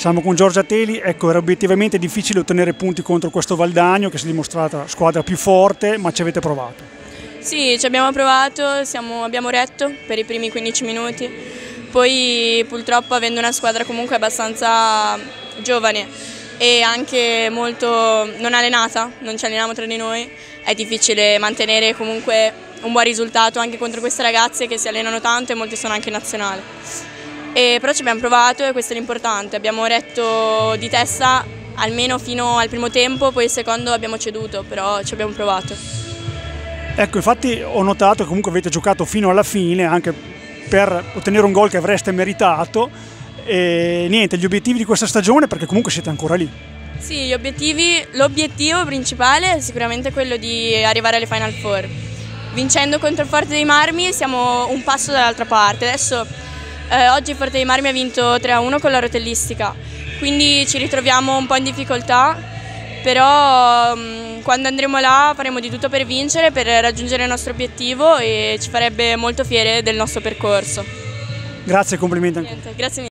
Siamo con Giorgia Teli, ecco era obiettivamente difficile ottenere punti contro questo Valdagno che si è dimostrata squadra più forte, ma ci avete provato. Sì, ci abbiamo provato, siamo, abbiamo retto per i primi 15 minuti, poi purtroppo avendo una squadra comunque abbastanza giovane e anche molto non allenata, non ci alleniamo tra di noi, è difficile mantenere comunque un buon risultato anche contro queste ragazze che si allenano tanto e molte sono anche nazionali. E però ci abbiamo provato e questo è l'importante, abbiamo retto di testa almeno fino al primo tempo, poi il secondo abbiamo ceduto, però ci abbiamo provato. Ecco, infatti ho notato che comunque avete giocato fino alla fine anche per ottenere un gol che avreste meritato e niente, gli obiettivi di questa stagione perché comunque siete ancora lì. Sì, gli obiettivi, l'obiettivo principale è sicuramente quello di arrivare alle Final Four. Vincendo contro il Forte dei Marmi siamo un passo dall'altra parte. Adesso eh, oggi Forte dei Marmi ha vinto 3-1 con la rotellistica, quindi ci ritroviamo un po' in difficoltà, però mh, mm, quando andremo là faremo di tutto per vincere, per raggiungere il nostro obiettivo e ci farebbe molto fiere del nostro percorso. Grazie, complimenti Niente, grazie mille.